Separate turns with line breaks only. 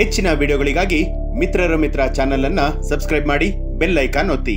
ಹೆಚ್ಚಿನ ವಿಡಿಯೋಗಳಿಗಾಗಿ ಮಿತ್ರರ ಮಿತ್ರ ಚಾನೆಲ್ ಅನ್ನ ಸಬ್ಸ್ಕ್ರೈಬ್ ಮಾಡಿ ಬೆಲ್ ಐಕಾನ್ ಒತ್ತಿ.